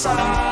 side.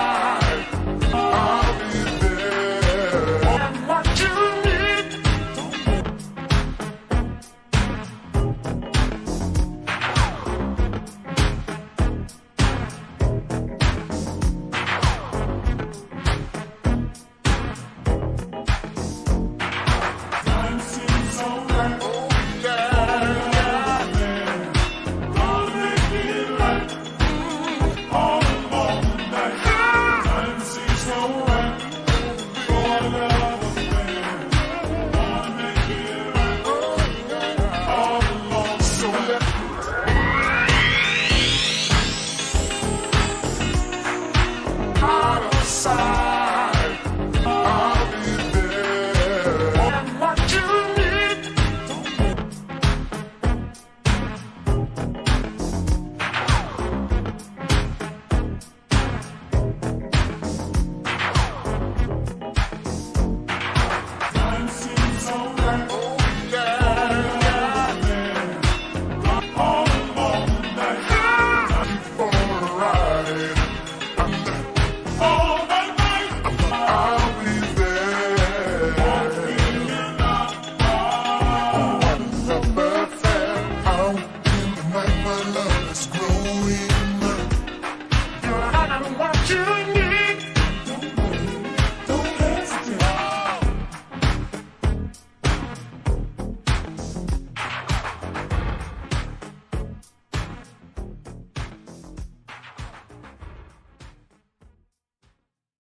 we